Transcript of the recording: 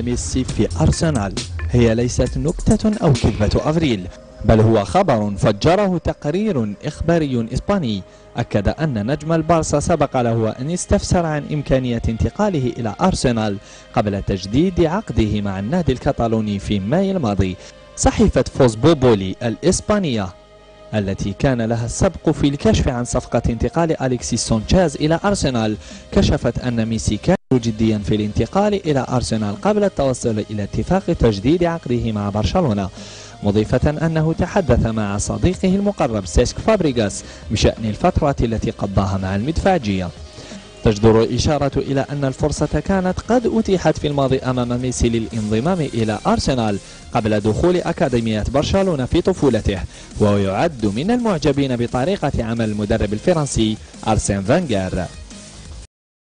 ميسي في أرسنال. هي ليست نكتة أو كذبة أفريل بل هو خبر فجره تقرير إخباري إسباني. أكد أن نجم البارسا سبق له أن استفسر عن إمكانية انتقاله إلى أرسنال قبل تجديد عقده مع النادي الكتالوني في ماي الماضي. صحيفة فوزبوبولي الإسبانية التي كان لها السبق في الكشف عن صفقة انتقال أليكسيس سونشاز إلى أرسنال كشفت أن ميسي كان جديا في الانتقال إلى أرسنال قبل التوصل إلى اتفاق تجديد عقده مع برشلونة مضيفة أنه تحدث مع صديقه المقرب سيسك فابريغاس بشأن الفترة التي قضاها مع المدفعجية تجدر الإشارة إلى أن الفرصة كانت قد أتيحت في الماضي أمام ميسي للانضمام إلى أرسنال قبل دخول أكاديمية برشلونة في طفولته وهو يعد من المعجبين بطريقة عمل المدرب الفرنسي أرسين فانجر